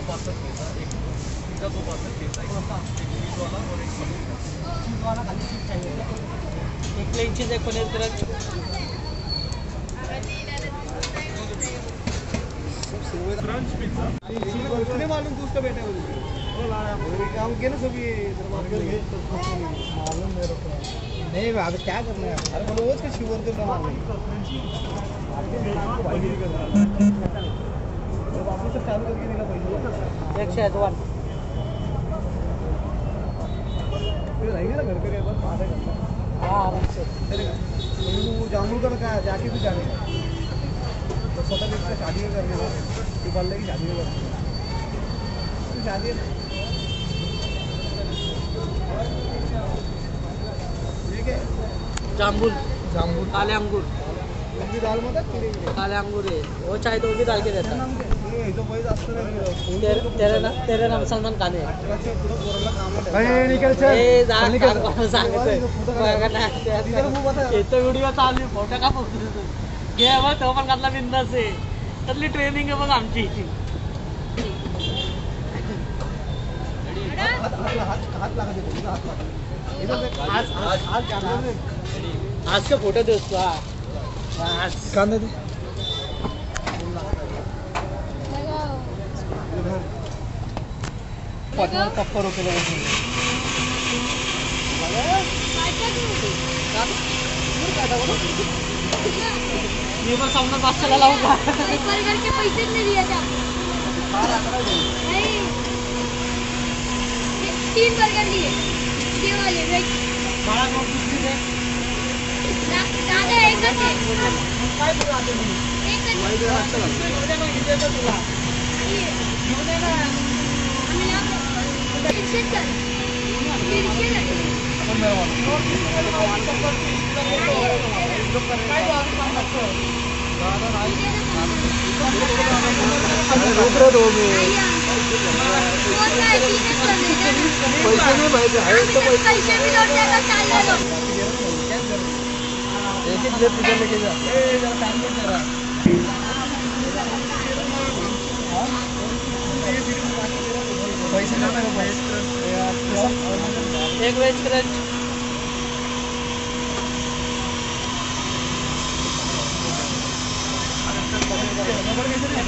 दो parcel pizza एक pizza दो पार्सल पिज़्ज़ा एक चीज़ वाला और एक पनीर का चीज़ वाला खाली चीज़ चाहिए एक प्लेन चीज़ एक पनीर क्रंच क्रंच पिज़्ज़ा कितने मालूम तू उसका बेटा है काम किया ना सभी मालूम मेरे को। नहीं अब क्या करना है? अरे रोज का शिवर करना मालूम वापस से चालू करके दिला पहले एक शेजवान फिर रहेंगे ना घर पे गए बस आधा घंटा हाँ आराम से। चलेगा तो जामुन का का जाके भी जाने। का तो स्वतः इसका शादी करने का निकाल लेगी शादी करने शादी ठीक है। जामुन। जामुन। काले अंगूर। दाल काले अंगूर है वो चाहे तो वो भी डाल के देता तेरे तेरे ना तेरे नाम सलमान खान है निकल चल ए जा कान सांगतोय व्हिडिओ चालू फ़ोटो का फ़ोटो घे बघ तो पण घातला बिंदास आहे त्यातली ट्रेनिंग आहे बघ आमची हात लागत येतो तुझा हात लागत आज आज आज आज आज का फ़ोटो देतो हा आज दे पटणार पप्पा रुपये मी पण सामना पाचशेला लावू का बर्गर के पैसे नहीं दिए थे नहीं तीन बर्गर लिए। ये वाले वेज रोक रहे दो मी तीनच झाले. पैसे पाहिजे आहे पैसे बी नव्हते का चाललेलो एक एक प्लेट तुझ्या लेके जा। एक वेज क्रंच।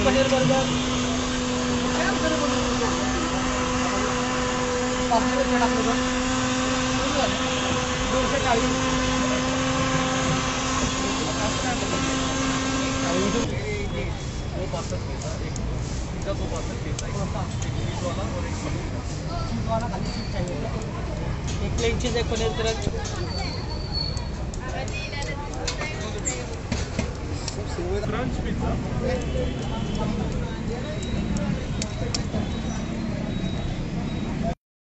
पनीर बर्गर। पाचशे रुपये टाकले दोनशे चाळीस दो पार्सल पिज़्ज़ा एक पिज़्ज़ा दो पार्सल पिज़्ज़ा एक चीज़ वाला और एक पनीर का चीज़ वाला खाली चीज़ चाहिए एक प्लेन चीज़ एक पनीर क्रंच क्रंच पिज़्ज़ा